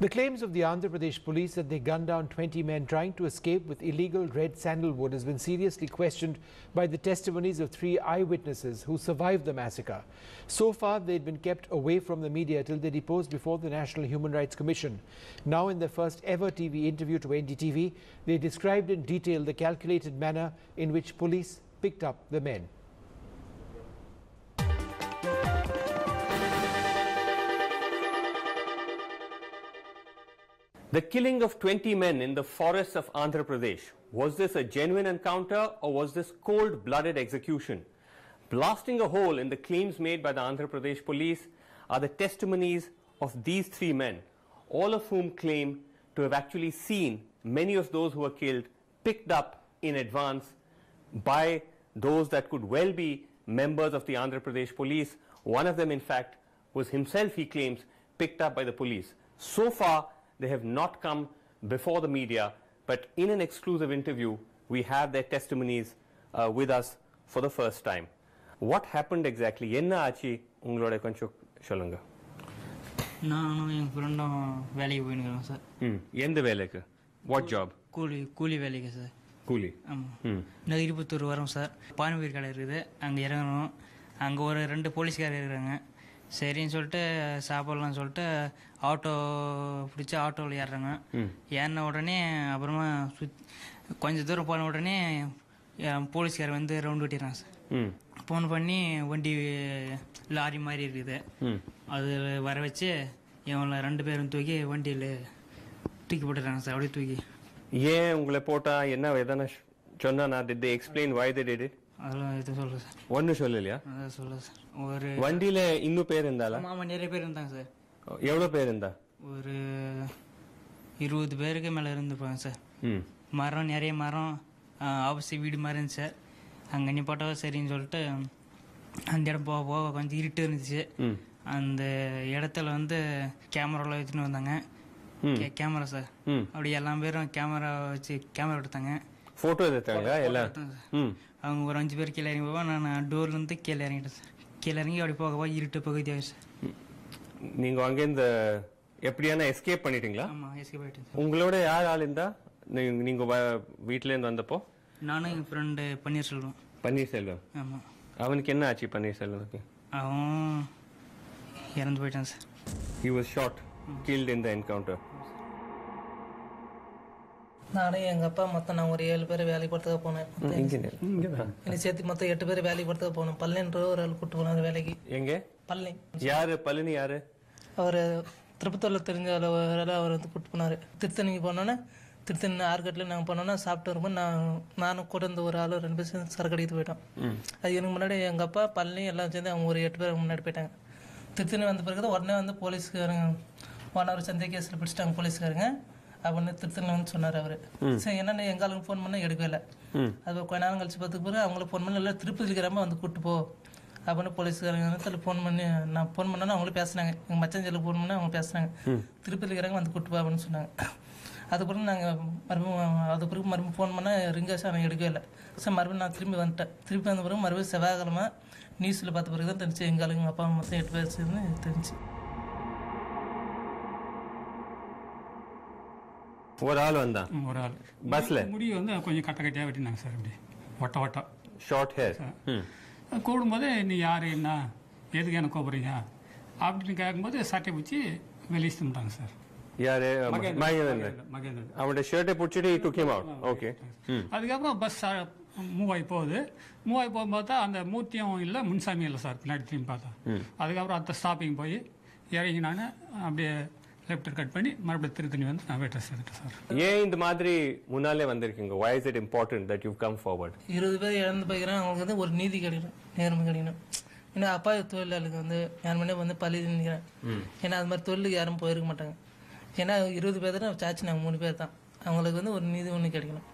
The claims of the Andhra Pradesh police that they gunned down 20 men trying to escape with illegal red sandalwood has been seriously questioned by the testimonies of three eyewitnesses who survived the massacre. So far, they'd been kept away from the media till they deposed before the National Human Rights Commission. Now, in their first ever TV interview to NDTV, they described in detail the calculated manner in which police picked up the men. The killing of 20 men in the forests of Andhra Pradesh, was this a genuine encounter or was this cold blooded execution? Blasting a hole in the claims made by the Andhra Pradesh police are the testimonies of these three men, all of whom claim to have actually seen many of those who were killed picked up in advance by those that could well be members of the Andhra Pradesh police. One of them, in fact, was himself, he claims, picked up by the police. So far, they have not come before the media, but in an exclusive interview, we have their testimonies uh, with us for the first time. What happened exactly? என்ன ஆச்சு? உங்களோட கொஞ்சம் சொல்லுங்க. நானும் என் ஃப்ரெண்டும் வேலைக்கு போயினுக்கிறோம் sir. ம் எந்த வேலைக்கு? வாட் ஜாப் கூலி கூலி வேலைக்கு சார். கூலி? ஆமாம் ம். நகிரிபுத்தூர் வரோம் சார் பானிபூரி கடை இருக்குது அங்கே இறங்கணும் அங்கே ஒரு ரெண்டு போலீஸ்காரர் இருக்கிறாங்க. சரின்னு சொல்லிட்டு சாப்பிட்லாம்னு சொல்லிட்டு ஆட்டோ பிடிச்சி ஆட்டோவில் ஏறுறாங்க. ஏறின உடனே அப்புறமா சுத் கொஞ்சம் தூரம் போன உடனே அஹ், போலீஸ்காரர் வந்து ரவுண்ட் வெட்டிடுறாங்க சார். ம். ஃபோன் பண்ணி வண்டி லாரி மாதிரி இருக்குது. அது வர வச்சு இவங்கள ரெண்டு பேரும் தூக்கி வண்டியில் தூக்கி போட்டுறாங்க சார். அப்படியே தூக்கி. ஏன் உங்களை போட்டா என்ன எதனா சொன்னா நான் why they did it? அதெல்லாம் இது சொல்கிறேன் சார். ஒன்றும் சொல்லலையா? அதான் சொல்ல சார். ஒரு வண்டியில இன்னும் பேர் இருந்தாலா? மாமா நிறைய பேர் இருந்தாங்க சார். எவ்வளவு பேர் இருந்தா? ஒரு இருபது பேருக்கு மேலே இருந்துப்பாங்க சார். ம். மரம் நிறைய மரம் ஆப்போசிட் வீடு மாதிரி இருந்துச்சு சார். அங்கே நிப்பாட்டா சரின்னு சொல்லிட்டு அந்த இடம் போக போக கொஞ்சம் இருட்டு இருந்துச்சு. ம். அந்த இடத்துல வந்து கேமராவில் வச்சுன்னு வந்தாங்க. ம். கே- கேமரா சார். ம். அப்படி எல்லா பேரும் கேமரா வச்சு கேமரா எடுத்தாங்க. போட்டோ எடுத்தாங்க எல்லாம்? எடுத்தாங்க சார். ம். அவங்க ஒரு அஞ்சு பேர் கீழே இறங்கி போவா நான் டோர்லேருந்து கீழே இறங்கிட்டேன் சார். கீழே இறங்கி அப்படி போக போக இருட்டு பகுதி ஆயிடுச்சு சார். நீங்க அங்கேருந்து எப்படியான எஸ்கேப் பண்ணிட்டீங்களா? ஆமாம் எஸ்கேப் ஆகிட்டேன் சார். உங்களோட யார் ஆள் இருந்தா? நீங்க- நீங்க வ- வீட்ல இருந்து வந்தப்போ? நானும் என் ஃப்ரெண்டு பன்னீர்செல்வம். பன்னீர்செல்வம். ஆமாம் அவனுக்கு என்ன ஆச்சு பன்னீர்செல்வனுக்கு அவன் இறந்து போயிட்டான் sir. He was shot killed in the encounter. நானும் எங்கள் அப்பா மொத்தம் நான் ஒரு ஏழு பேர் வேலைக்கு போகிறதுக்காக போனேன். இன்ஜினியர் என்னை சேர்த்து மொத்தம் எட்டு பேர் வேலைக்கு போகிறதுக்காக போனேன் பல்லென்ற ஒரு ஆள் கூட்டு போனார் வேலைக்கு. எங்க? பள்ளி. யாரு? பழனி யாரு? அவர் திருப்பத்தூரில் தெரிஞ்ச அளவு அவர் வந்து கூட்டு போனார். திருத்தணிக்கு போனோன்னே திருத்தணி ஆர்கட்டில் நாங்கள் போனோன்னா சாப்பிட்டு வரும்போது நான் நானும் கூட இருந்த ஒரு ஆள் ரெண்டு பேர் சேர்ந்து சரக்கு அடித்து போயிட்டோம். அது எனக்கு முன்னாடி எங்கள் அப்பா பழனி எல்லாம் சேர்ந்து அவங்க ஒரு எட்டு பேர் முன்னாடி போயிட்டாங்க. திருத்தணி வந்த பிறகு தான் உடனே வந்து போலீஸ்காரங்க ஒன் ஹவர் சந்தை கேஸில் பிடிச்சிட்டாங்க போலீஸ்காரங்க. அப்படின்னு திருத்தணியில் வந்து சொன்னார் அவர். சரி என்னென்ன எங்கள் ஃபோன் பண்ணால் எடுக்கவே இல்லை. அது கொஞ்ச நேரம் கழிச்சு பார்த்துக்கு பிறகு அவங்களுக்கு ஃபோன் பண்ணி இல்லை திருப்பதி இருக்கிறாம வந்து கூட்டு போ. அப்படின்னு போலீஸ்காரங்க ஃபோன் பண்ணி நான் ஃபோன் பண்ணோன்னா அவங்களும் பேசுனாங்க. எங்கள் மச்சஞ்சலுக்கு ஃபோன் பண்ணி அவங்க பேசுனாங்க. திருப்பதி இருக்கிறாங்க வந்து கூட்டு போ அப்படின்னு சொன்னாங்க. அது பிறகு நாங்கள் மறுபடியும் அது பிறகு மறுபடியும் ஃபோன் பண்ணால் ரிங்காஸ் அவன் எடுக்கவே இல்லை. சார் மறுபடியும் நான் திரும்பி வந்துட்டேன். திருப்பி வந்த பிறகு மறுபடியும் செவ்வாய்க்கிழமை நியூஸில் பார்த்த பிறகு தான் தெரிஞ்சு எங்கள் ஆளுங்க அப்பா அம்மா மொத்தம் எட்டு பேர் சேர்ந்து தெரிஞ்சு ஒரு ஆள் வந்தான் ஒரு ஆள். பஸ்ல? முடி வந்து கொஞ்சம் கட்ட கட்டியாக வெட்டினாங்க சார் அப்படி ஒட்ட ஒட்டம் ஷார்ட் ஹேர் கூடும்போது நீ யார் என்ன? எதுக்கு என்ன கூப்பிட்றீங்க? அப்படின்னு கேட்கும்போது சட்டை பிடிச்சி வெளியே தந்துட்டாங்க சார். யாரு? மகேந்திரன். மகேந்திரன். அவனோட ஷர்ட்டை பிடிச்சிட்டு him out. ஓகே அதுக்கப்புறம் பஸ் மூவ் ஆகி போகுது. மூவ் ஆகி போகும் பார்த்தா அந்த மூர்த்தியும் இல்லை முன்சாமி இல்லை சார் பின்னாடி திரும்பி பார்த்தா. அதுக்கப்புறம் அந்த ஸ்டாப்பிங் போய் இறங்கி நான் அப்படியே லெஃப்ட் கட் பண்ணி மறுபடியும் திருத்தணி வந்து நான் வெட்ட சேர்த்துட்டேன் சார். ஏன் இந்த மாதிரி முன்னாலே வந்திருக்கீங்க? Why is it important that you've come forward? இருபது பேர் இழந்து போய்க்கிறாங்க அவங்களுக்கு வந்து ஒரு நீதி கிடைக்கணும். நேர்மை கிடைக்கணும். ஏன்னா அப்பாவி தொழிலாளிக்கு வந்து யாருமே வந்து பழி நிற்கிறேன். ஏன்னா அது மாதிரி தொழிலுக்கு யாரும் போயிருக்க மாட்டாங்க. ஏன்னா இருபது பேர் தான் சாச்சு நாங்கள் மூணு பேர் தான். அவங்களுக்கு வந்து ஒரு நீதி ஒன்று கிடைக்கணும்.